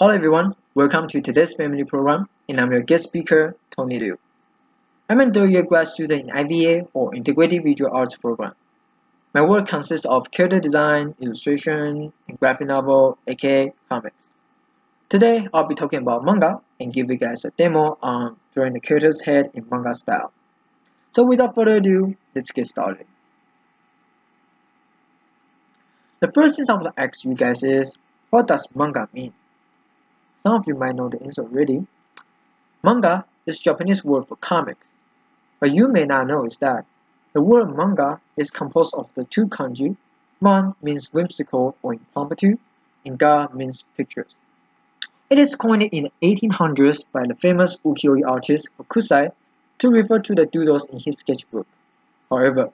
Hello everyone, welcome to today's family program and I'm your guest speaker, Tony Liu. I'm a third year grad student in IVA or Integrated Visual Arts program. My work consists of character design, illustration, and graphic novel, aka comics. Today, I'll be talking about manga and give you guys a demo on drawing the character's head in manga style. So without further ado, let's get started. The first thing I want to ask you guys is, what does manga mean? Some of you might know the answer already. Manga is Japanese word for comics, but you may not know is that the word manga is composed of the two kanji. Man means whimsical or impromptu, and ga means pictures. It is coined in the 1800s by the famous ukiyo-e artist Hokusai to refer to the doodles in his sketchbook. However,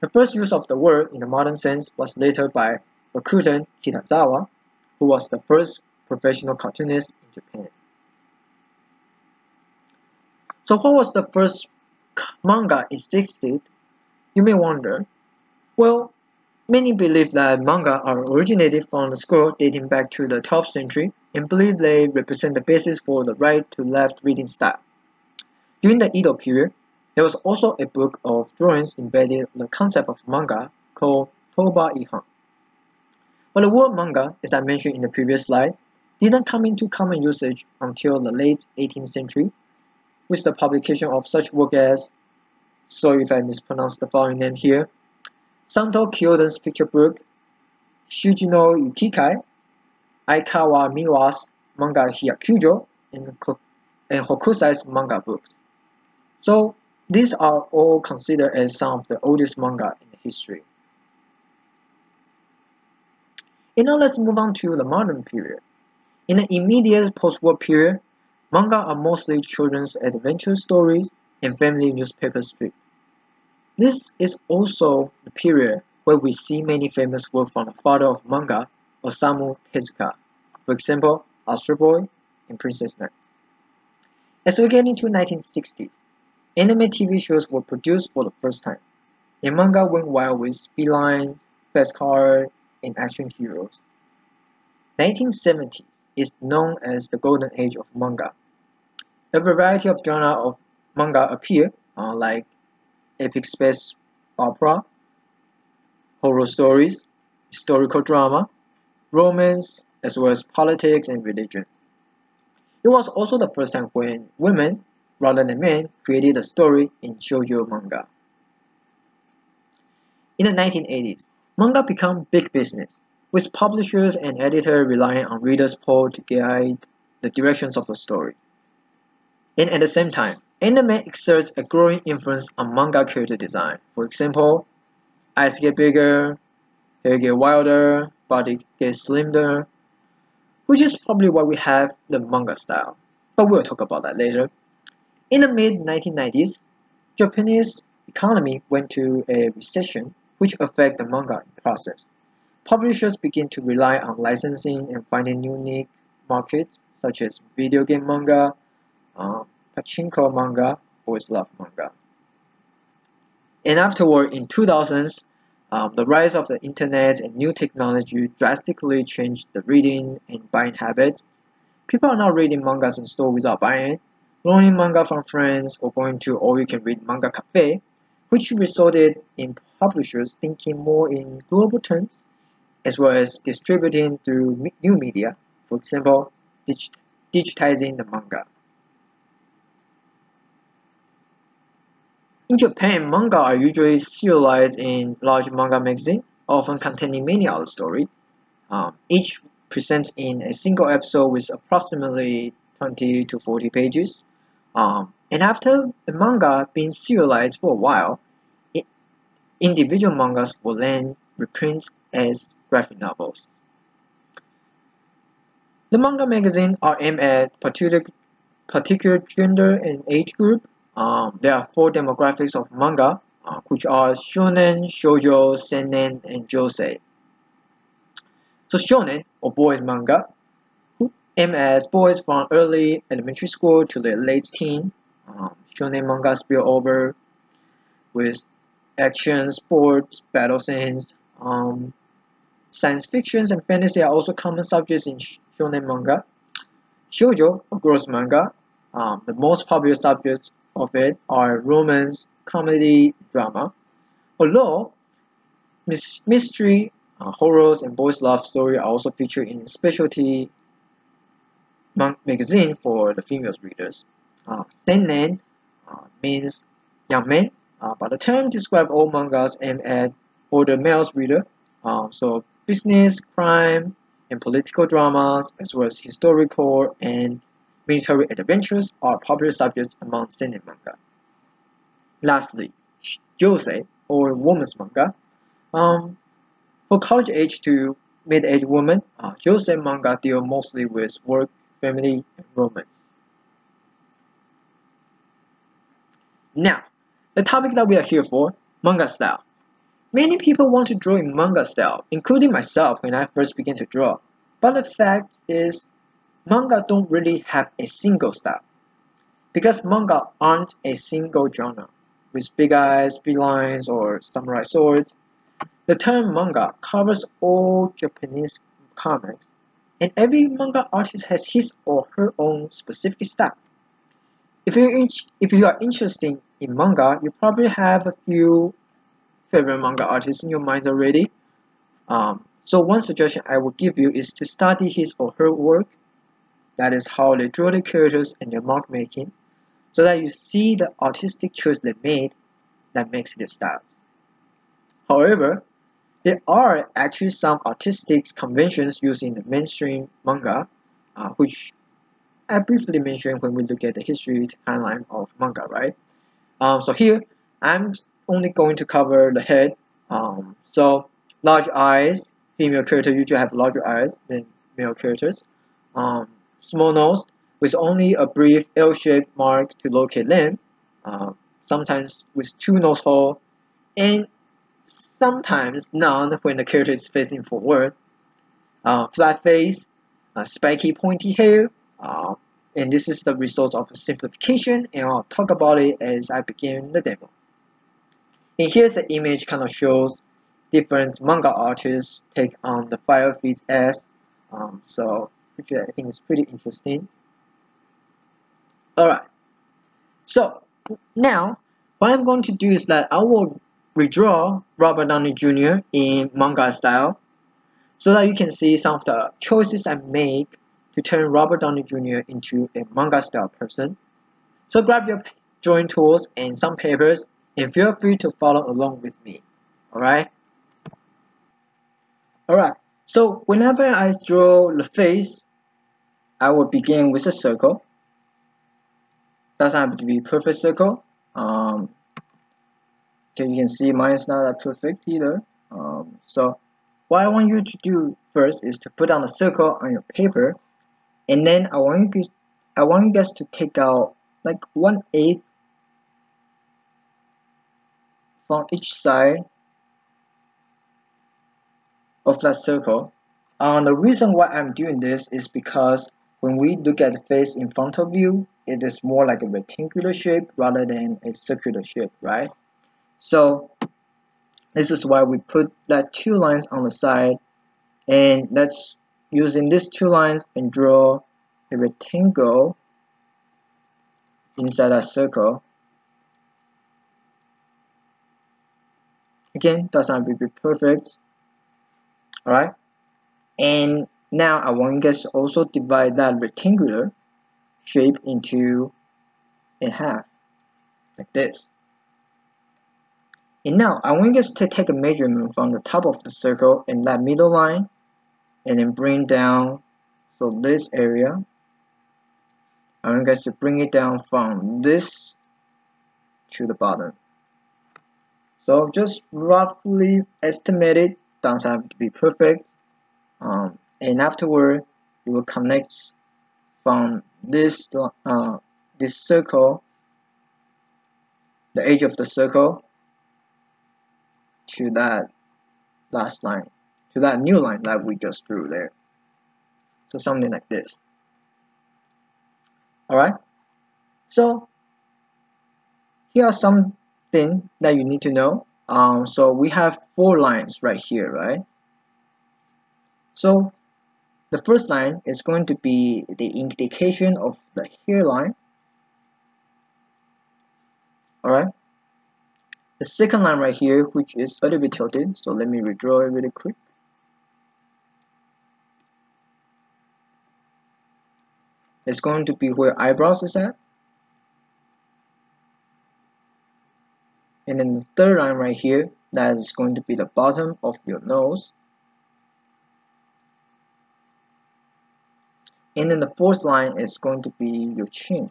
the first use of the word in the modern sense was later by Rakuten Kitazawa, who was the first professional cartoonist in Japan. So what was the first manga existed? You may wonder. Well, many believe that manga are originated from the scroll dating back to the 12th century and believe they represent the basis for the right to left reading style. During the Edo period, there was also a book of drawings embedding the concept of manga called Toba Ehon. But the word manga, as I mentioned in the previous slide, didn't come into common usage until the late 18th century, with the publication of such work as, sorry if I mispronounce the following name here, Santo Kyoden's picture book, Shujino Yukikai, Aikawa Minwa's manga Hyakujo, and, and Hokusai's manga books. So these are all considered as some of the oldest manga in history. And now let's move on to the modern period. In the immediate post-war period, manga are mostly children's adventure stories and family newspaper strips. This is also the period where we see many famous works from the father of manga, Osamu Tezuka, for example, Astro Boy and Princess Knight. As we get into 1960s, anime TV shows were produced for the first time, and manga went wild with speed lines, fast cars, and action heroes. 1970s is known as the golden age of manga. A variety of genre of manga appear, uh, like epic space opera, horror stories, historical drama, romance, as well as politics and religion. It was also the first time when women, rather than men, created a story in shoujo manga. In the 1980s, manga became big business with publishers and editors relying on readers' pull to guide the directions of the story. And at the same time, anime exerts a growing influence on manga character design. For example, eyes get bigger, hair get wilder, body gets slimmer, which is probably why we have the manga style. But we'll talk about that later. In the mid 1990s, Japanese economy went to a recession which affected the manga process publishers begin to rely on licensing and finding unique markets such as video game manga, uh, pachinko manga, boys love manga. And afterward, in 2000s, um, the rise of the internet and new technology drastically changed the reading and buying habits. People are not reading mangas in store without buying, loaning manga from friends, or going to all-you-can-read manga cafe, which resulted in publishers thinking more in global terms as well as distributing through new media, for example, dig digitizing the manga. In Japan, manga are usually serialized in large manga magazines, often containing many other stories. Um, each presents in a single episode with approximately 20 to 40 pages. Um, and after the manga being serialized for a while, it, individual mangas will then reprint as graphic novels. The manga magazines are aimed at particular, particular gender and age group. Um, there are four demographics of manga, uh, which are shonen, shoujo, seinen, and josei. So shonen, or boys manga, aim at boys from early elementary school to the late teen. Um, shonen manga spill over with action, sports, battle scenes, um, Science fiction and fantasy are also common subjects in shonen manga. shoujo or girls manga. Um, the most popular subjects of it are romance, comedy, drama. Although mystery, uh, horrors, and boys' love story are also featured in specialty magazine for the female readers. Uh, uh, means young men, uh, but the term describes all mangas aimed at older males reader. Um, so business, crime, and political dramas, as well as historical and military adventures are popular subjects among seinen manga. Lastly, josei or women's manga. Um, for college age to mid-age women, uh, josei manga deal mostly with work, family, and romance. Now, the topic that we are here for, manga style. Many people want to draw in manga style, including myself when I first began to draw. But the fact is, manga don't really have a single style. Because manga aren't a single genre, with big eyes, big lines, or samurai swords. The term manga covers all Japanese comics, and every manga artist has his or her own specific style. If you if you are interested in manga, you probably have a few favorite manga artist in your mind already. Um, so one suggestion I will give you is to study his or her work. That is how they draw the characters and their mark making, so that you see the artistic choice they made that makes their style. However, there are actually some artistic conventions used in the mainstream manga, uh, which I briefly mentioned when we look at the history timeline of manga, right? Um, so here, I'm only going to cover the head. Um, so large eyes, female character usually have larger eyes than male characters. Um, small nose with only a brief L-shaped mark to locate limb. Uh, sometimes with two nose hole, and sometimes none when the character is facing forward. Uh, flat face, uh, spiky pointy hair, uh, and this is the result of simplification and I'll talk about it as I begin the demo. And here's the image kind of shows different manga artists take on the Fire Feeds S. Um, so which I think is pretty interesting. Alright, so now what I'm going to do is that I will redraw Robert Downey Jr. in manga style so that you can see some of the choices I make to turn Robert Downey Jr. into a manga style person. So grab your drawing tools and some papers and feel free to follow along with me. Alright? Alright, so whenever I draw the face, I will begin with a circle. Doesn't have to be perfect circle. Um, okay, you can see mine is not that perfect either. Um, so what I want you to do first is to put down a circle on your paper and then I want you I want you guys to take out like one eighth from each side of that circle. And the reason why I'm doing this is because when we look at the face in front of you, it is more like a rectangular shape rather than a circular shape, right? So this is why we put that two lines on the side and let's using these two lines and draw a rectangle inside that circle. Again, doesn't have to be perfect. Alright? And now I want you guys to also divide that rectangular shape into in half. Like this. And now I want you guys to take a measurement from the top of the circle in that middle line and then bring down so this area I want you guys to bring it down from this to the bottom so just roughly estimate it. Doesn't have to be perfect. Um, and afterward you will connect from this uh, this circle the edge of the circle to that last line to that new line that we just drew there. So something like this. Alright? So here are something that you need to know. Um, so we have four lines right here right? So the first line is going to be the indication of the hairline alright the second line right here which is a little bit tilted so let me redraw it really quick. It's going to be where eyebrows is at and then the third line right here that is going to be the bottom of your nose. And then the fourth line is going to be your chin.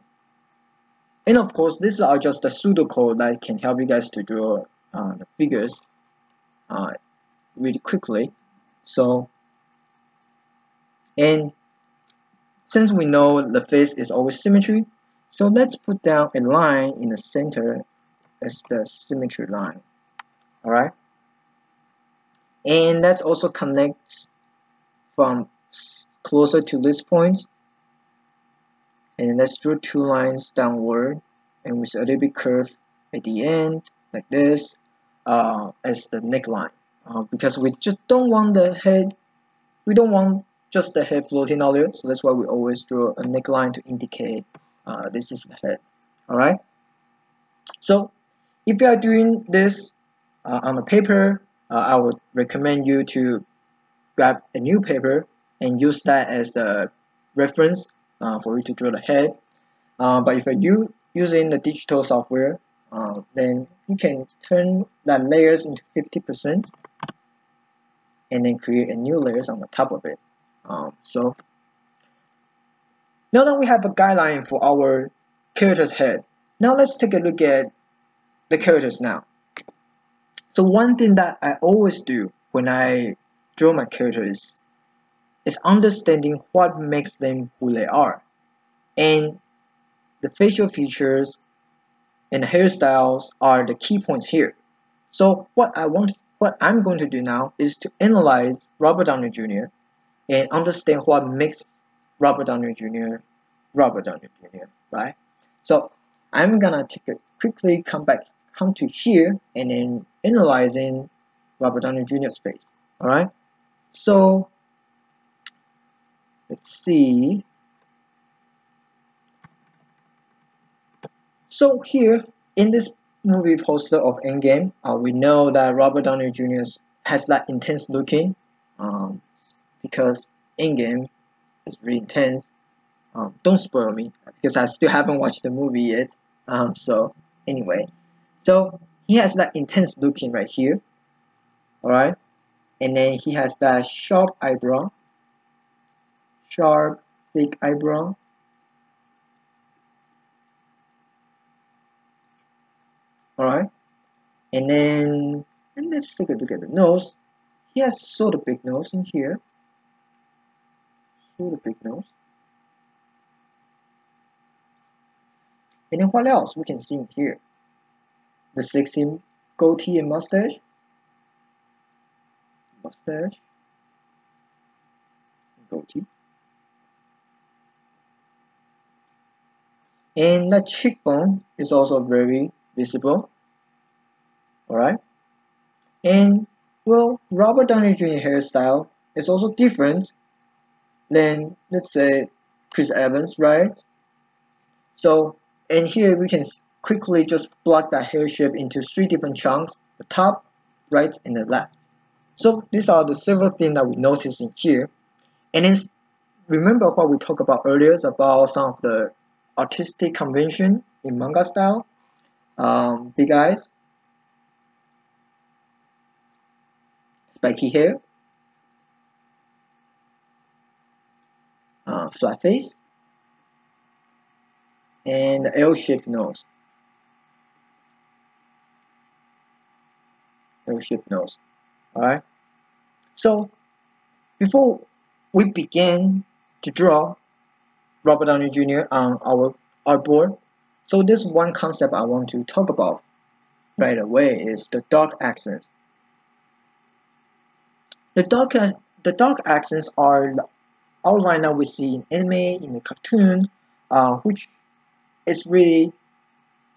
And of course these are just the pseudocode that can help you guys to draw uh, the figures uh, really quickly. So and since we know the face is always symmetry so let's put down a line in the center as the symmetry line. Alright? And let's also connect from closer to this point. And let's draw two lines downward and with a little bit curve at the end like this uh, as the neckline. Uh, because we just don't want the head we don't want just the head floating out there so that's why we always draw a neckline to indicate uh, this is the head. Alright? So if you are doing this uh, on a paper uh, I would recommend you to grab a new paper and use that as a reference uh, for you to draw the head. Uh, but if you're using the digital software uh, then you can turn that layers into 50% and then create a new layers on the top of it. Um, so now that we have a guideline for our character's head now let's take a look at the characters now so one thing that I always do when I draw my character is is understanding what makes them who they are. And the facial features and the hairstyles are the key points here. So what I want what I'm going to do now is to analyze Robert Downey Jr. and understand what makes Robert Downey Jr. Robert Downey Jr. right? So I'm gonna take a quickly come back come to here and then analyzing Robert Downey Jr.'s face alright so let's see so here in this movie poster of Endgame uh, we know that Robert Downey Jr. has that intense looking um, because Endgame is really intense um, don't spoil me because I still haven't watched the movie yet um, so anyway so he has that intense looking right here alright and then he has that sharp eyebrow sharp, thick eyebrow. Alright, and then and let's take a look at the nose. He has sort of big nose in here. Sort of big nose. And then what else we can see in here? The sexy goatee and mustache. Mustache. Goatee. and the cheekbone is also very visible alright and well Robert Downey Jr. hairstyle is also different than let's say Chris Evans right so and here we can quickly just block that hair shape into three different chunks the top right and the left. So these are the several things that we notice in here. And then remember what we talked about earlier about some of the artistic convention in manga style. Um, big eyes, spiky hair, uh, flat face, and L-shaped nose. L-shaped nose. Alright. So before we begin to draw Robert Downey Jr. on our artboard. So this one concept I want to talk about right away is the dark accents. The dark, the dark accents are outline that we see in anime, in the cartoon, uh, which is really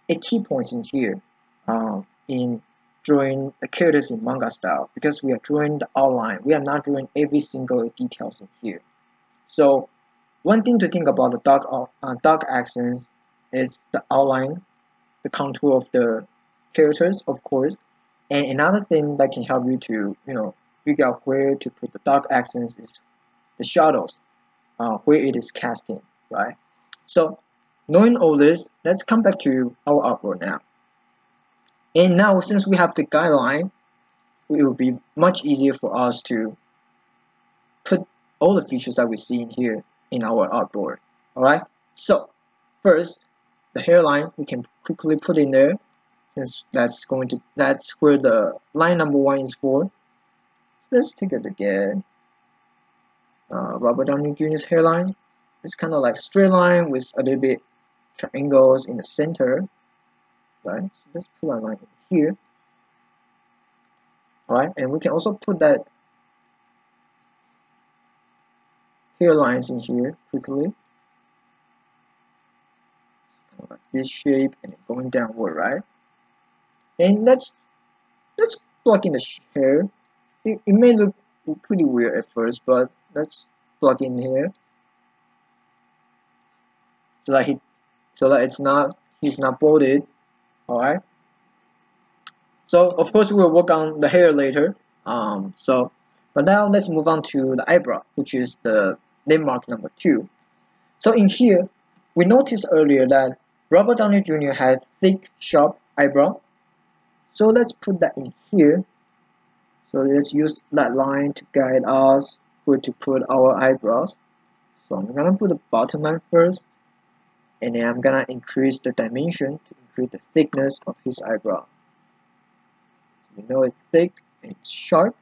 a key point in here uh, in drawing the characters in manga style because we are drawing the outline. We are not drawing every single details in here. So one thing to think about the dark, uh, dark accents is the outline, the contour of the characters, of course. And another thing that can help you to, you know, figure out where to put the dark accents is the shadows, uh, where it is casting, right? So knowing all this, let's come back to our artboard now. And now since we have the guideline, it will be much easier for us to put all the features that we see in here in our artboard. Alright, so first the hairline we can quickly put in there since that's going to that's where the line number one is for. So let's take it again. Uh, Robert Downey Jr.'s hairline. It's kind of like straight line with a little bit triangles in the center. Right, so let's put a line here. Alright, and we can also put that hairlines in here quickly. Like this shape and going downward right? And let's let's plug in the hair it, it may look pretty weird at first but let's plug in here. So that he so that it's not he's not bolded alright so of course we'll work on the hair later um so but now let's move on to the eyebrow which is the landmark number two. So in here, we noticed earlier that Robert Downey Jr. has thick, sharp eyebrow. So let's put that in here. So let's use that line to guide us where to put our eyebrows. So I'm gonna put the bottom line first, and then I'm gonna increase the dimension to increase the thickness of his eyebrow. We know it's thick and it's sharp.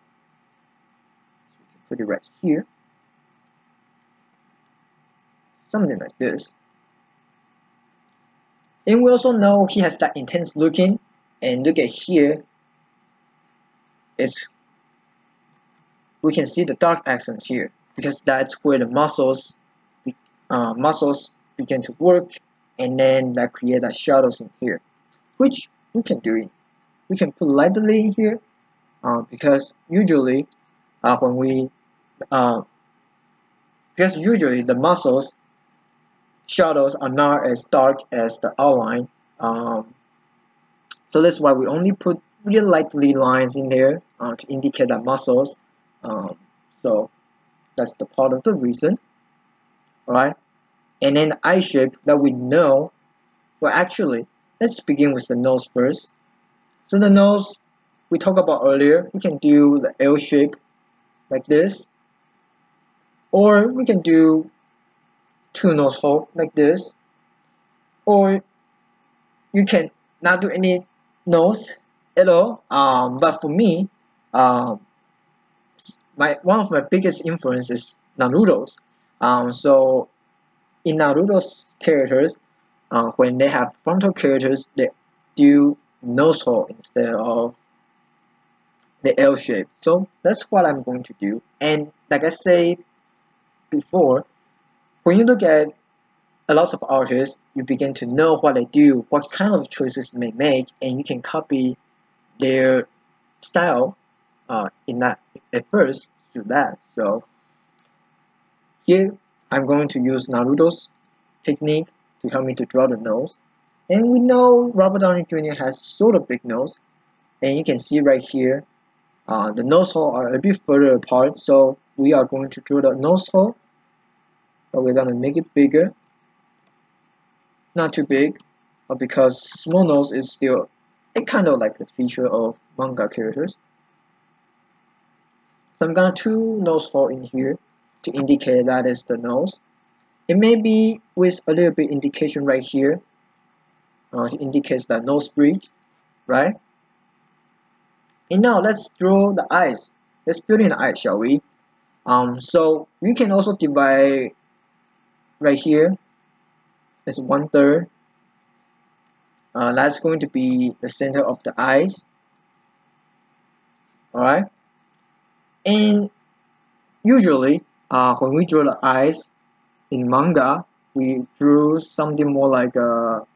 So we can put it right here something like this. And we also know he has that intense looking, and look at here, it's we can see the dark accents here because that's where the muscles uh, muscles begin to work and then that create that shadows in here which we can do it. We can put lightly in here uh, because usually uh, when we uh, because usually the muscles shadows are not as dark as the outline um, so that's why we only put really lightly lines in there uh, to indicate that muscles um, so that's the part of the reason. Alright and then the eye shape that we know well actually let's begin with the nose first. So the nose we talked about earlier we can do the L shape like this or we can do two nose hole like this or you can not do any nose at all. Um, but for me um, my one of my biggest influences Naruto's um, so in Naruto's characters uh, when they have frontal characters they do nose hole instead of the L shape so that's what I'm going to do and like I said before when you look at a lot of artists, you begin to know what they do, what kind of choices they make, and you can copy their style uh, in that at first to that. So here I'm going to use Naruto's technique to help me to draw the nose. And we know Robert Downey Jr. has sort of big nose, and you can see right here, uh, the nose hole are a bit further apart, so we are going to draw the nose hole. But we're gonna make it bigger. Not too big because small nose is still a kind of like the feature of manga characters. So I'm gonna two nose hole in here to indicate that is the nose. It may be with a little bit indication right here. Uh, it indicates that nose bridge right? And now let's draw the eyes. Let's fill in the eyes shall we? Um, so we can also divide right here. Is one third. Uh, that's going to be the center of the eyes. Alright and usually uh, when we draw the eyes in manga we drew something more like a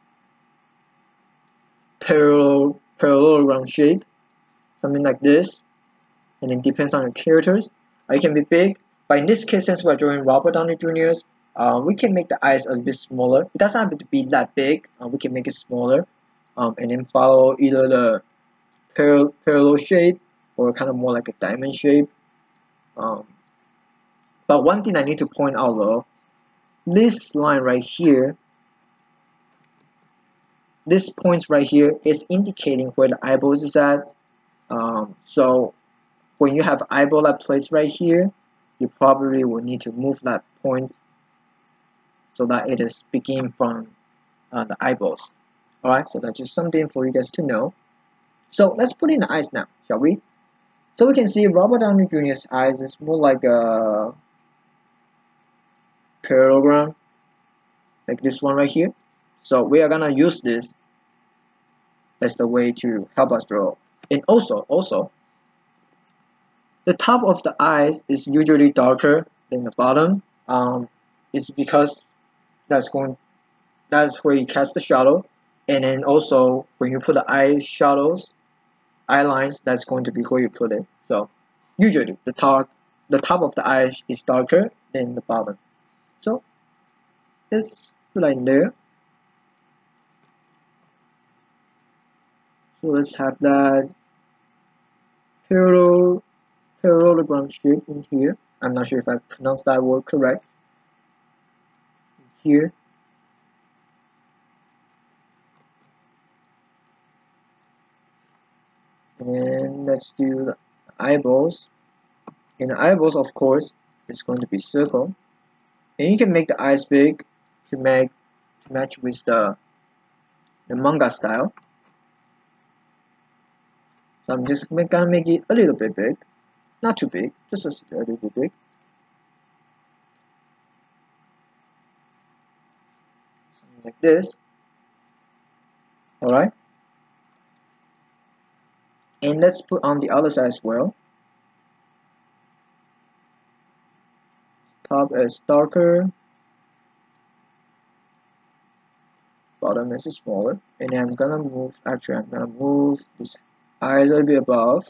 parallel parallelogram shape something like this. And it depends on the characters. It can be big. But in this case since we're drawing Robert Downey Jr.'s uh, we can make the eyes a little bit smaller. It doesn't have to be that big. Uh, we can make it smaller um, and then follow either the parallel, parallel shape or kind of more like a diamond shape. Um, but one thing I need to point out though this line right here this point right here is indicating where the eyeballs is at. Um, so when you have eyeball that place right here you probably will need to move that point so that it is begin from uh, the eyeballs. Alright so that's just something for you guys to know. So let's put in the eyes now shall we? So we can see Robert Downey Jr.'s eyes is more like a parallelogram like this one right here. So we are gonna use this as the way to help us draw. And also also the top of the eyes is usually darker than the bottom. Um, it's because that's going that's where you cast the shadow. And then also when you put the eye shadows eye lines that's going to be where you put it. So usually the top the top of the eye is darker than the bottom so let's put there so let's have that parallel parallelogram shape in here. I'm not sure if I pronounced that word correct. Here. And let's do the eyeballs. In the eyeballs of course it's going to be circle and you can make the eyes big to make to match with the the manga style. So I'm just gonna make it a little bit big. Not too big just a little bit big. Like this. Alright. And let's put on the other side as well top is darker. Bottom is smaller. And I'm gonna move actually I'm gonna move this eyes a little bit above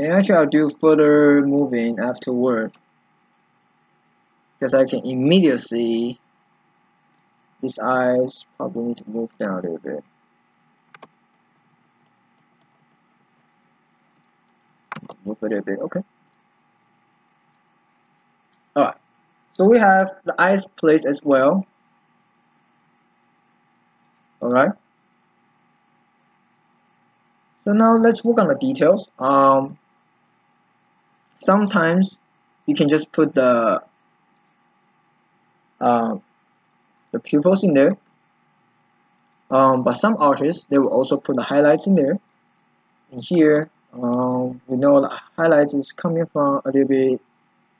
and actually I'll do further moving afterward because I can immediately these eyes probably need to move down a little bit. Move a little bit okay. Alright. So we have the eyes placed as well. Alright. So now let's work on the details. Um, sometimes you can just put the uh, the pupils in there. Um, but some artists they will also put the highlights in there. And here um, we know the highlights is coming from a little bit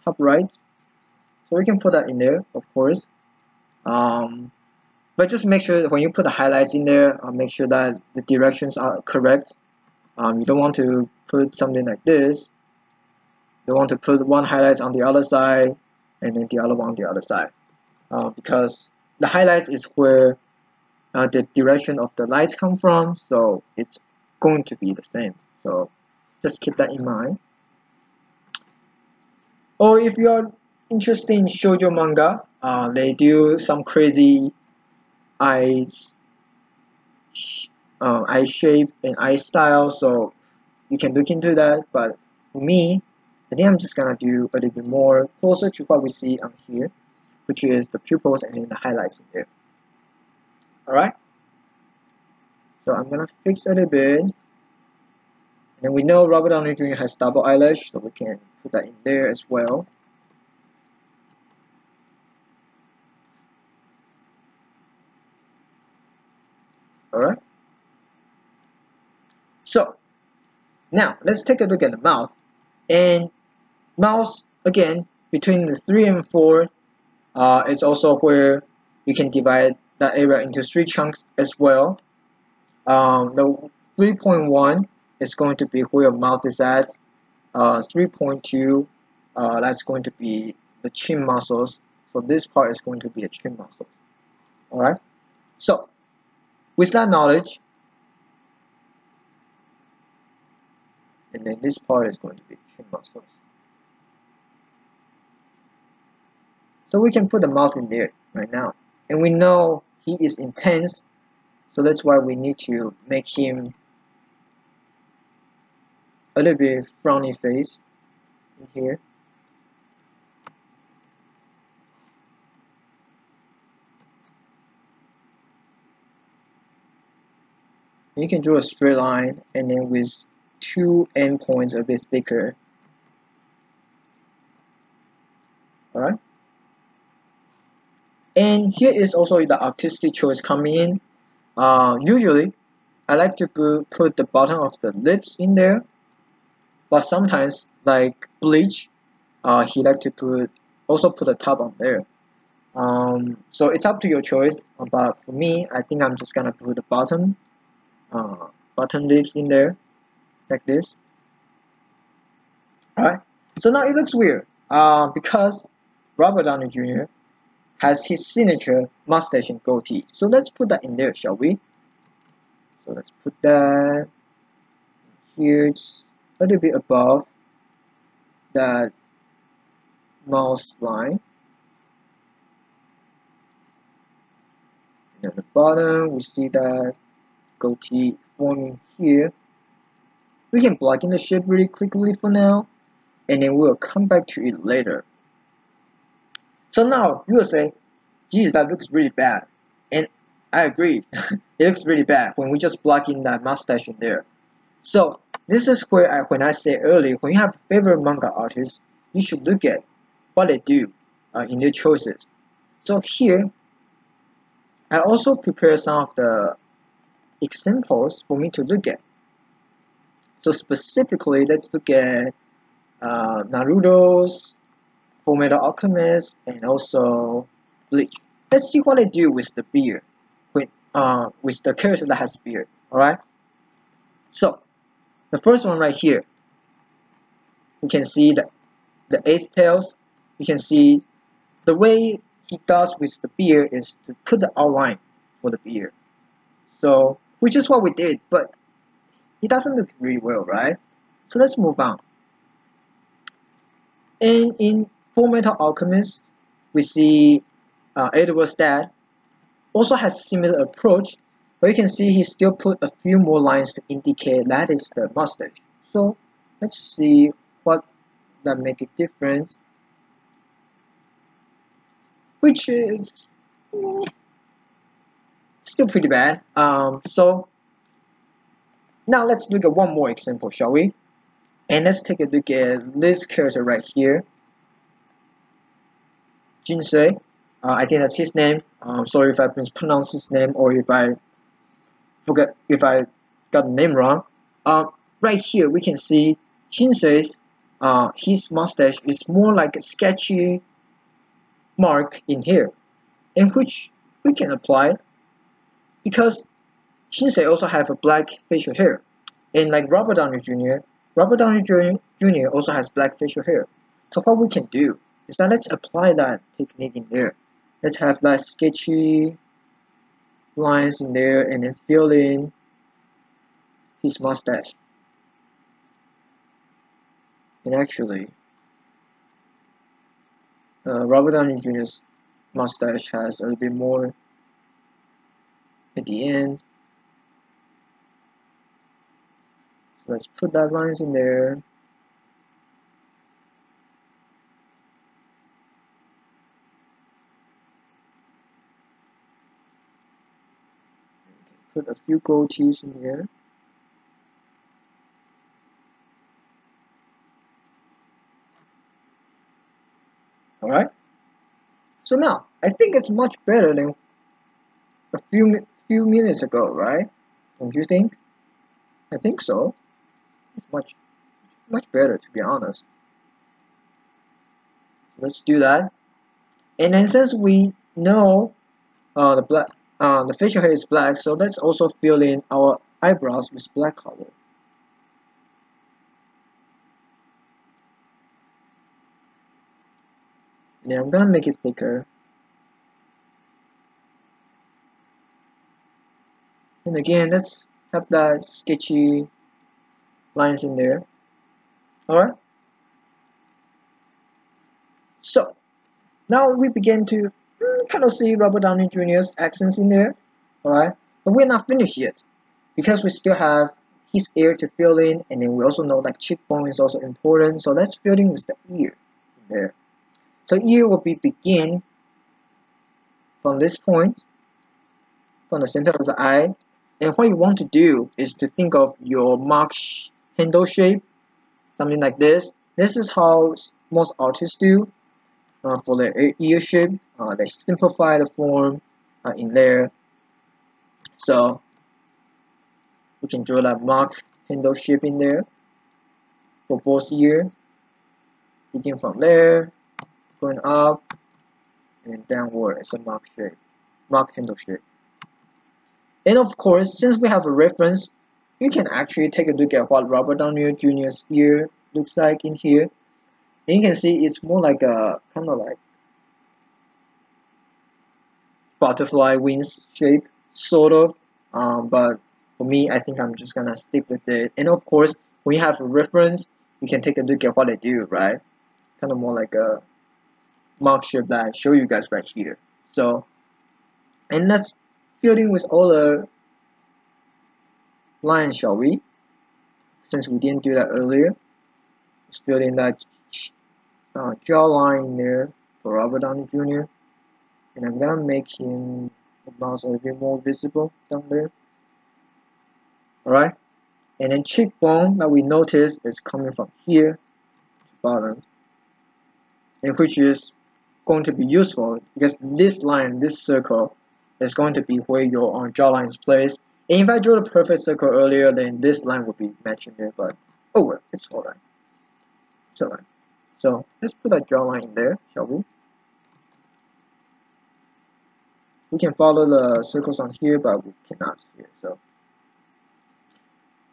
top right. So we can put that in there of course. Um, but just make sure when you put the highlights in there uh, make sure that the directions are correct. Um, you don't want to put something like this you want to put one highlight on the other side and then the other one on the other side. Uh, because the highlights is where uh, the direction of the lights come from so it's going to be the same. So just keep that in mind. Or if you're interested in shoujo manga uh, they do some crazy eyes uh, eye shape and eye style so you can look into that. But me I think I'm just gonna do a little bit more closer to what we see on here which is the pupils and the highlights in there alright? So I'm gonna fix it a little bit. And then we know Robert Downey Jr. has double eyelash so we can put that in there as well. Alright? So now let's take a look at the mouth. And mouth again between the 3 and 4 uh, it's also where you can divide that area into three chunks as well Um, the 3.1 is going to be where your mouth is at. Uh, 3.2, uh, that's going to be the chin muscles. So this part is going to be the chin muscles. Alright? So, with that knowledge, and then this part is going to be chin muscles. So we can put the mouth in there right now. And we know he is intense, so that's why we need to make him a little bit frowny face in here. You can draw a straight line and then with two endpoints a bit thicker. Alright? And here is also the artistic choice coming in. Uh, usually, I like to put, the bottom of the lips in there. But sometimes, like Bleach, uh, he like to put also put the top on there. Um, so it's up to your choice. But for me, I think I'm just gonna put the bottom, uh, bottom lips in there, like this. Alright. So now it looks weird. Uh, because Robert Downey Jr has his signature mustache and goatee. So let's put that in there, shall we? So let's put that here, just a little bit above that mouse line. And at the bottom, we see that goatee forming here. We can block in the shape really quickly for now, and then we'll come back to it later. So now you will say, geez, that looks really bad. And I agree, it looks really bad when we just plug in that mustache in there. So this is where I, when I say earlier, when you have favorite manga artists, you should look at what they do uh, in their choices. So here, I also prepare some of the examples for me to look at. So specifically, let's look at uh, Naruto's Fullmetal Alchemist, and also Bleach. Let's see what they do with the beard, with, uh, with the character that has beard, alright? So, the first one right here, you can see the, the eighth tails, you can see the way he does with the beard is to put the outline for the beard. So, which is what we did, but it doesn't look really well, right? So let's move on. And in Fullmetal Alchemist, we see uh, Edward's dad also has similar approach, but you can see he still put a few more lines to indicate that is the mustache. So let's see what that make a difference, which is eh, still pretty bad. Um, so now let's look at one more example, shall we? And let's take a look at this character right here. Jinsui. Uh, I think that's his name. Um, sorry if I mispronounced his name or if I forget if I got the name wrong. Uh, right here we can see Jinsui's uh, his mustache is more like a sketchy mark in here, in which we can apply because Shinsei also have a black facial hair, and like Robert Downey Jr., Robert Downey Jr. also has black facial hair. So what we can do so let's apply that technique in there. Let's have that sketchy lines in there and then fill in his mustache. And actually, uh, Robert Downey Jr.'s mustache has a little bit more at the end. So let's put that lines in there. Put a few goatees in here. Alright? So now, I think it's much better than a few few minutes ago, right? Don't you think? I think so. It's much much better to be honest. Let's do that. And then since we know uh, the black uh, the facial hair is black so let's also fill in our eyebrows with black color. And I'm gonna make it thicker. And again let's have that sketchy lines in there. Alright? So now we begin to kind of see Robert Downey Jr.'s accents in there alright? But we're not finished yet because we still have his ear to fill in and then we also know that cheekbone is also important so let's fill in with the ear there. So ear will be begin from this point from the center of the eye and what you want to do is to think of your mark handle shape something like this. This is how most artists do for the ear shape uh, they simplify the form uh, in there so we can draw that mark handle shape in there for both ear begin from there going up and then downward as a mark shape mark handle shape and of course since we have a reference you can actually take a look at what Robert Downey Jr.'s ear looks like in here and you can see it's more like a kind of like butterfly wings shape sort of. Um, but for me I think I'm just gonna stick with it. And of course when you have a reference. You can take a look at what they do right? Kind of more like a mark shape that I show you guys right here. So and let's fill in with all the lines shall we? Since we didn't do that earlier let's fill in that uh, jawline there for Robert Downey Jr. And I'm gonna make him the mouse a little bit more visible down there. Alright? And then cheekbone that we notice is coming from here to bottom. And which is going to be useful because this line, this circle, is going to be where your uh, jawline is placed. And if I drew the perfect circle earlier, then this line would be matching there, but oh well, it's alright. It's alright. So let's put a draw line there, shall we? We can follow the circles on here, but we cannot here. So,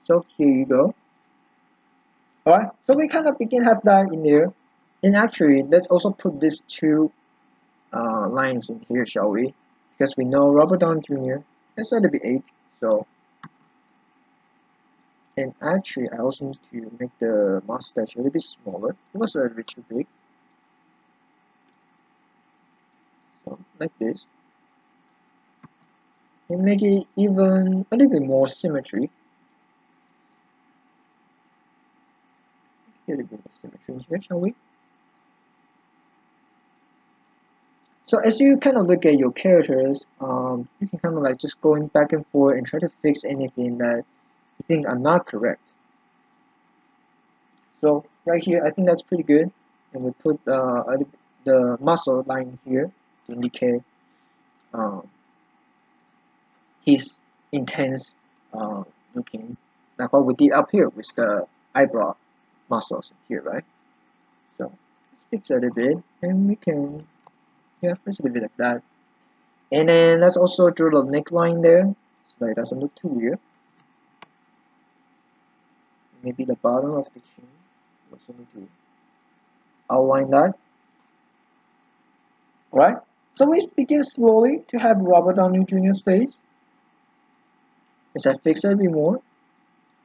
so here you go. Alright, so we kind of begin have that in there. And actually, let's also put these two uh, lines in here, shall we? Because we know Robert Downey Jr. has a little bit age, so and actually I also need to make the mustache a little bit smaller. It was a little bit too big. So like this. And make it even a little bit more symmetry. A little bit more symmetry here shall we? So as you kind of look at your characters um, you can kind of like just going back and forth and try to fix anything that think are not correct. So right here, I think that's pretty good. And we put uh, the muscle line here to indicate um, his intense uh, looking, like what we did up here with the eyebrow muscles here, right? So let's fix it a bit, and we can, yeah, let's leave it like that. And then let's also draw the neckline there, so that it doesn't look too weird maybe the bottom of the chin also need to outline that. Right so we begin slowly to have Robert Downey Jr.'s face. As I fix it a bit more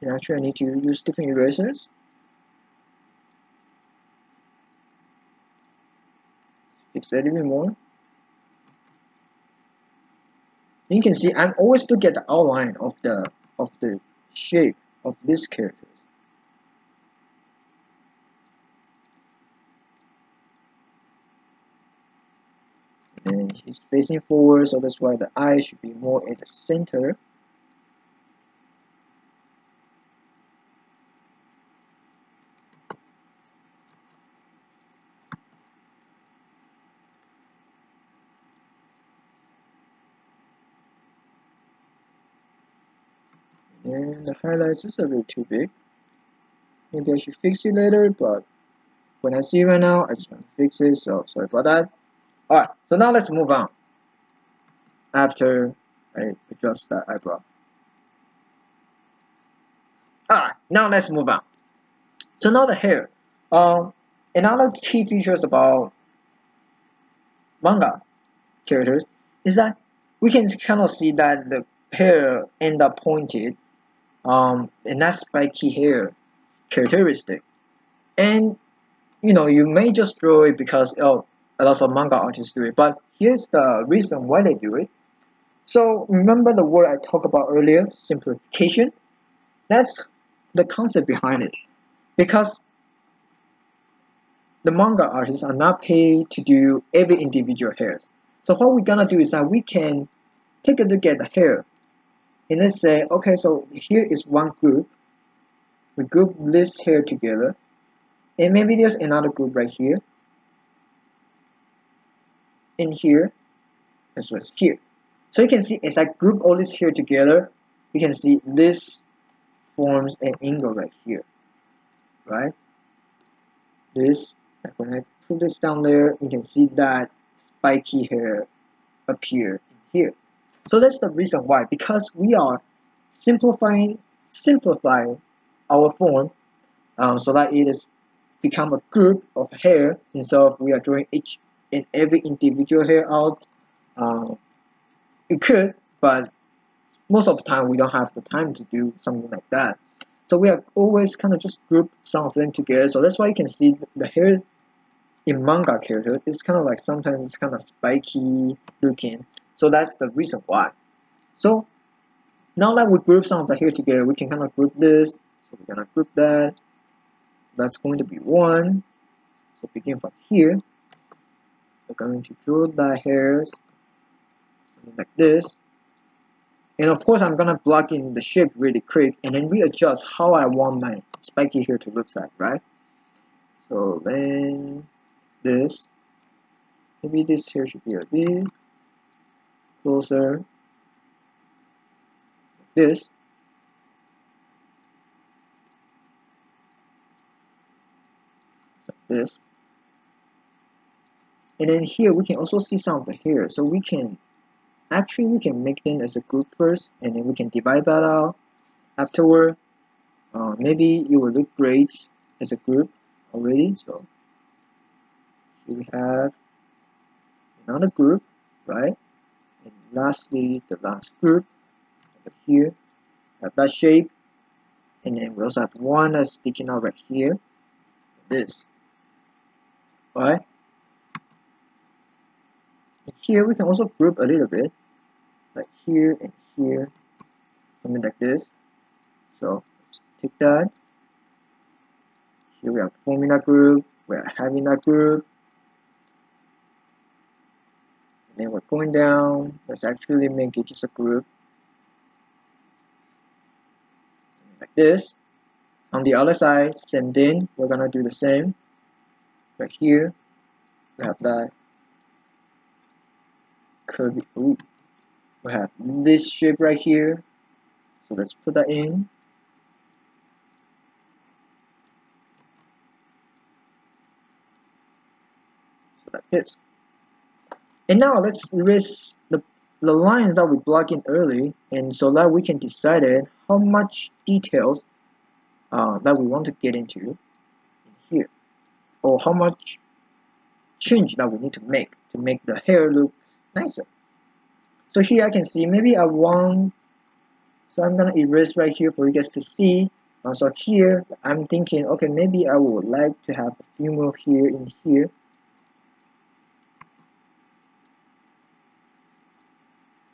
and actually I need to use different erasers. Fix it a bit more you can see I'm always look at the outline of the of the shape of this character and he's facing forward so that's why the eye should be more at the center. And the highlights is a bit too big. Maybe I should fix it later but when I see it right now I just want to fix it so sorry about that Alright, so now let's move on. After I adjust that eyebrow. Alright, now let's move on. So now the hair. Um, another key features about manga characters is that we can kind of see that the hair end up pointed um, and that's spiky hair characteristic and you know you may just draw it because oh a lot of manga artists do it. But here's the reason why they do it. So remember the word I talked about earlier simplification? That's the concept behind it. Because the manga artists are not paid to do every individual hairs so what we're gonna do is that we can take a look at the hair and let's say okay so here is one group. We group this hair together. And maybe there's another group right here in here as well as here. So you can see as I group all this here together. You can see this forms an angle right here right? This when I put this down there. You can see that spiky hair appear in here. So that's the reason why because we are simplifying simplifying our form um, so that it is become a group of hair instead of we are drawing each and every individual hair out um, it could but most of the time we don't have the time to do something like that. So we are always kind of just group some of them together. So that's why you can see the hair in manga character it's kind of like sometimes it's kind of spiky looking. So that's the reason why. So now that we group some of the hair together we can kind of group this. So we're gonna group that. That's going to be one. So begin from here we're going to draw the hairs like this. And of course I'm gonna block in the shape really quick and then readjust how I want my spiky hair to look like right? So then this maybe this here should be a bit closer like this. This and then here we can also see some of the hair so we can actually we can make them as a group first and then we can divide that out afterward. Uh, maybe it will look great as a group already. So here we have another group right? And lastly the last group over here. Have that shape. And then we also have one that's sticking out right here. This. Right here we can also group a little bit. Like here and here. Something like this. So let's take that. Here we have forming that group. We are having that group. And then we're going down. Let's actually make it just a group. Something like this. On the other side same thing. We're gonna do the same. Right here. We have that curvy ooh we have this shape right here. So let's put that in. So like this and now let's erase the, the lines that we blocked in early and so that we can decide how much details uh, that we want to get into in here or how much change that we need to make to make the hair look nicer so here I can see maybe I want so I'm gonna erase right here for you guys to see. Uh, so here I'm thinking okay maybe I would like to have a few more here in here.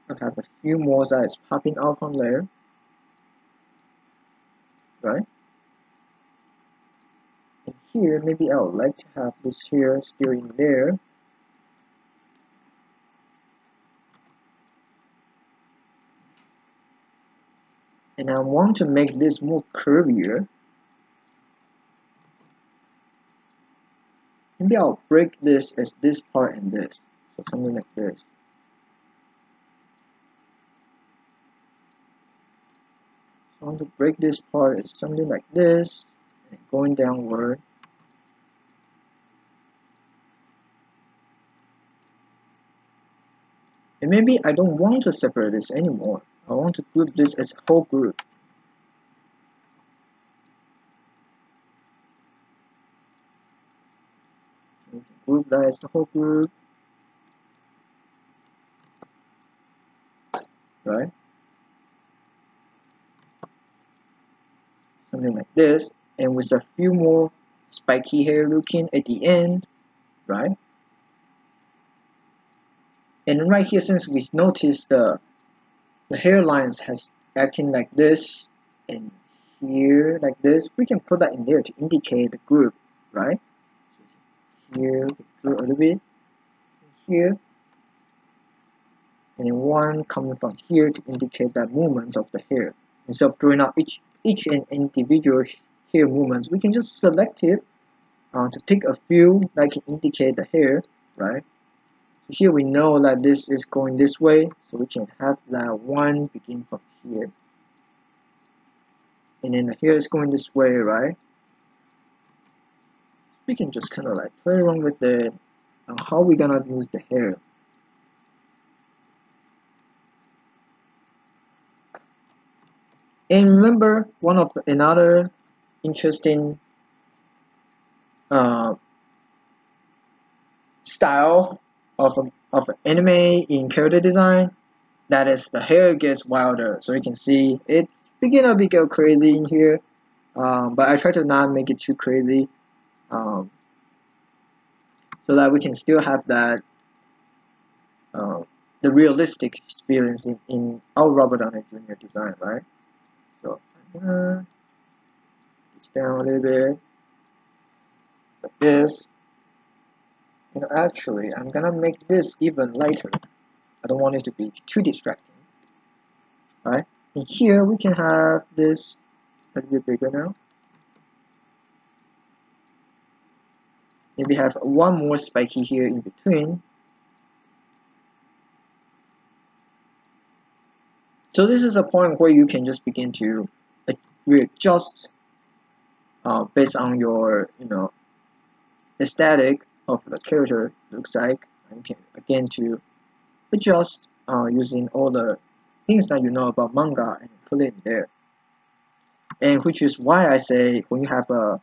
I have a few more that is popping out from there. Right? And here maybe I would like to have this here still in there and I want to make this more curvier. Maybe I'll break this as this part and this. So something like this. I want to break this part as something like this. And going downward. And maybe I don't want to separate this anymore I want to group this as a whole group. Can group that as the whole group. Right? Something like this. And with a few more spiky hair looking at the end. Right? And right here since we noticed the the hairlines has acting like this and here like this we can put that in there to indicate the group right? Here a little bit here. And one coming from here to indicate that movements of the hair. Instead of drawing out each each and individual hair movements we can just select it uh, to pick a few that can indicate the hair right here we know that this is going this way so we can have that one begin from here. And then here is going this way right? We can just kind of like play around with it. And how we gonna move the hair? And remember one of another interesting uh, style of, of anime in character design that is the hair gets wilder. So you can see it's beginning to get crazy in here. Um, but I try to not make it too crazy. Um, so that we can still have that uh, the realistic experience in, in our Robert Downey Jr. design right? So I'm gonna this down a little bit. Like this you know actually I'm gonna make this even lighter. I don't want it to be too distracting. Right and here we can have this a little bit bigger now. Maybe have one more spiky here in between. So this is a point where you can just begin to readjust uh, based on your you know aesthetic of the character looks like. And can again to adjust uh, using all the things that you know about manga and put it in there. And which is why I say when you have a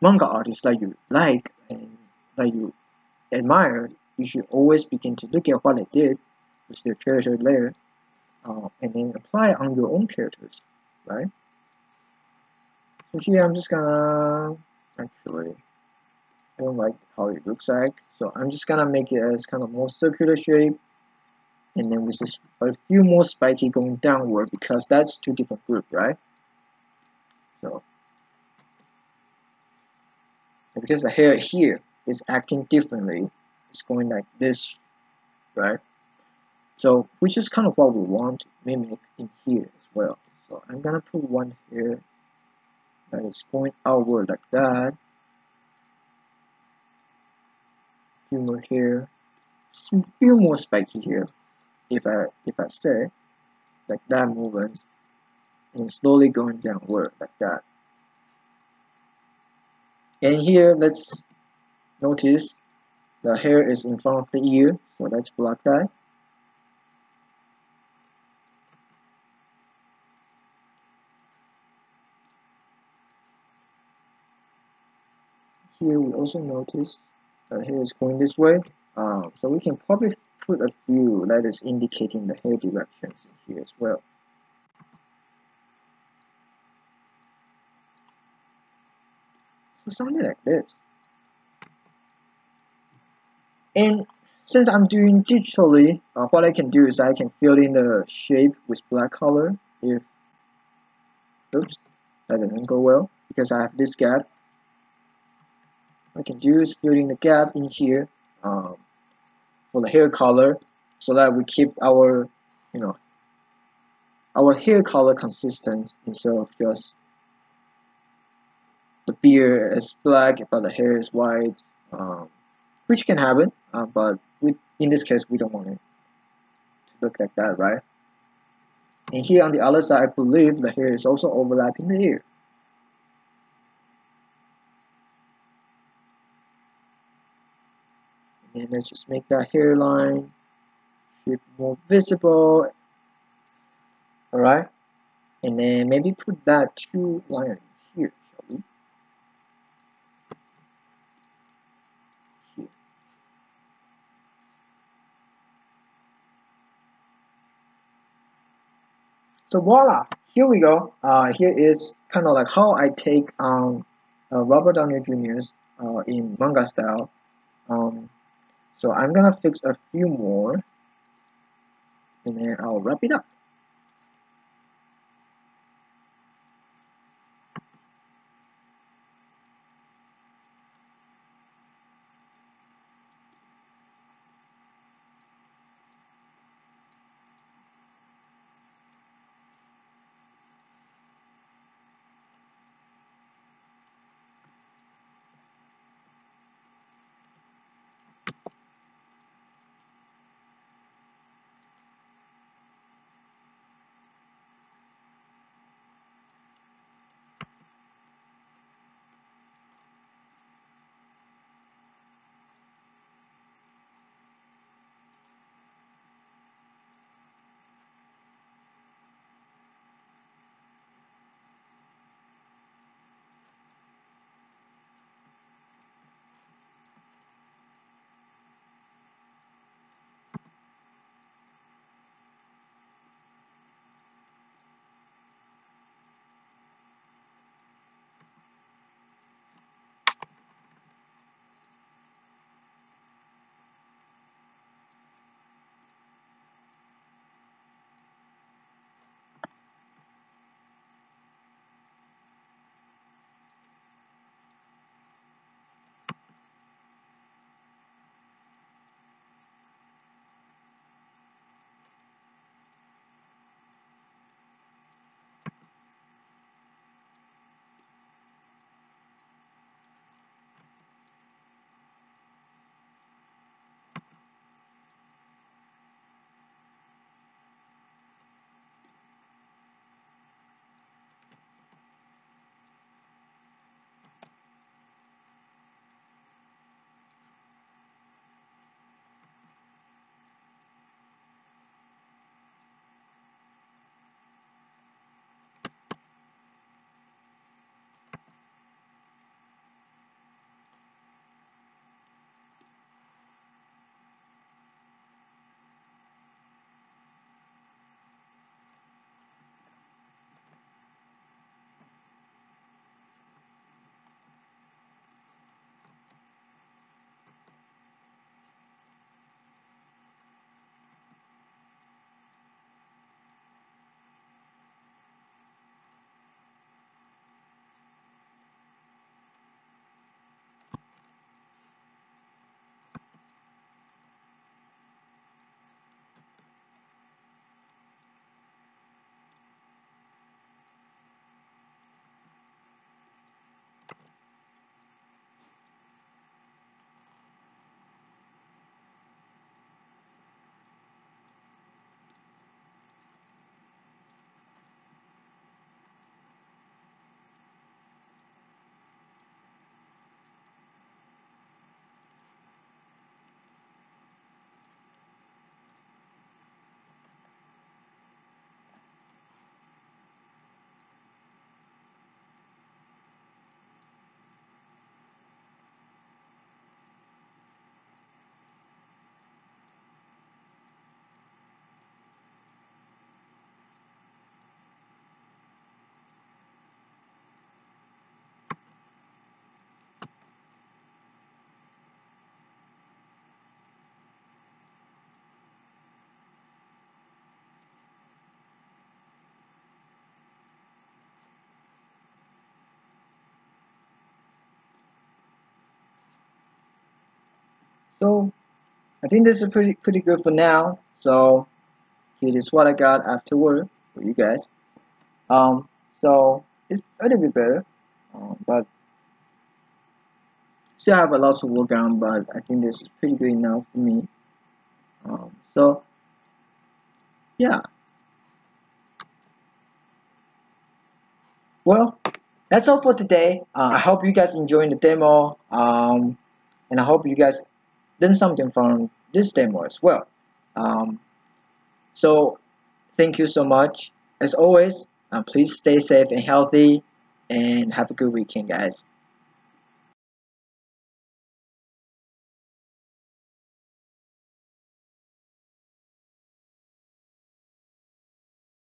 manga artist that you like and that you admire you should always begin to look at what they did with their character there uh, and then apply it on your own characters right? So here I'm just gonna actually don't like how it looks like. So I'm just gonna make it as kind of more circular shape. And then with just a few more spiky going downward because that's two different group right? So because the hair here is acting differently it's going like this right? So which is kind of what we want to mimic in here as well. So I'm gonna put one here that is going outward like that few more here. Some few more spiky here if I if I say like that movement and slowly going downward like that. And here let's notice the hair is in front of the ear so let's block that here we also notice that hair is going this way. Um, so we can probably put a few letters indicating the hair directions in here as well. So something like this. And since I'm doing digitally uh, what I can do is I can fill in the shape with black color if oops that didn't go well because I have this gap I can do is fill in the gap in here um, for the hair color so that we keep our you know our hair color consistent instead of just the beard is black but the hair is white um, which can happen uh, but we, in this case we don't want it to look like that right? And here on the other side I believe the hair is also overlapping the ear and let's just make that hairline it more visible alright and then maybe put that two line here shall we here. so voila here we go uh, here is kind of like how I take um, uh, Robert Downey Jr.'s uh, in manga style um, so I'm gonna fix a few more and then I'll wrap it up So I think this is pretty pretty good for now. So here is what I got afterward for you guys. Um, so it's a little bit better, uh, but still have a lot to work on. But I think this is pretty good enough for me. Um, so yeah. Well, that's all for today. Uh, I hope you guys enjoying the demo. Um, and I hope you guys learn something from this demo as well. Um, So thank you so much. As always, uh, please stay safe and healthy and have a good weekend, guys.